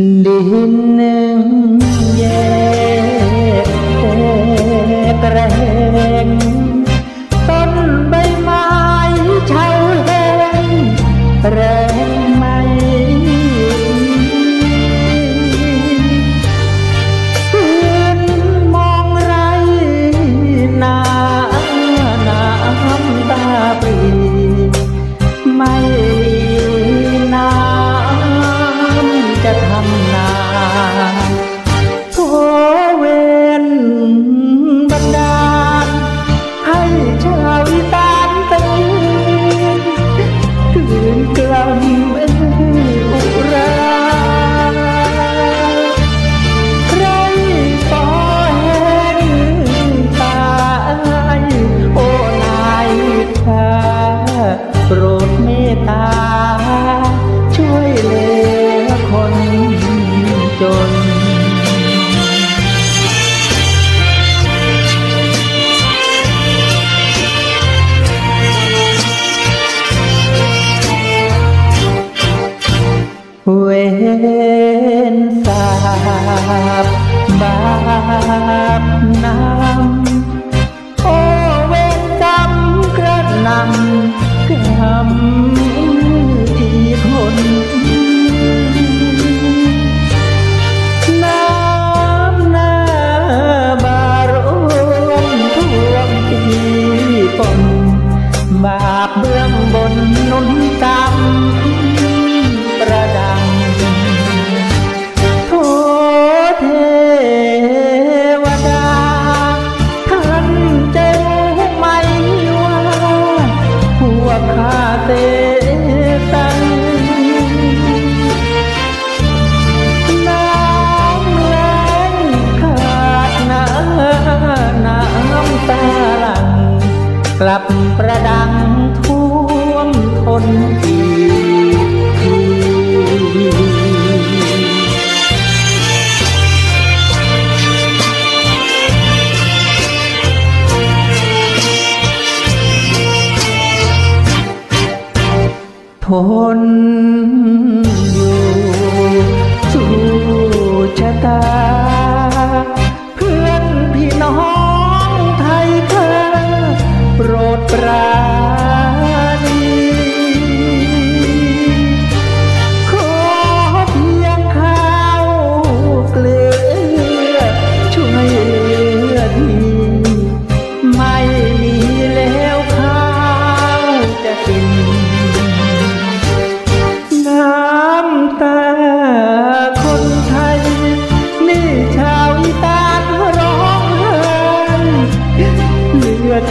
ลิ้นแย่แกร ทำ เว้นสาบบาปนา ลับประดังท่วมทนทีทน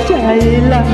chạy lặng